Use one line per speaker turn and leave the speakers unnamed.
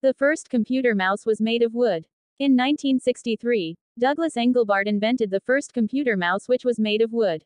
The first computer mouse was made of wood. In 1963, Douglas Engelbart invented the first computer mouse which was made of wood.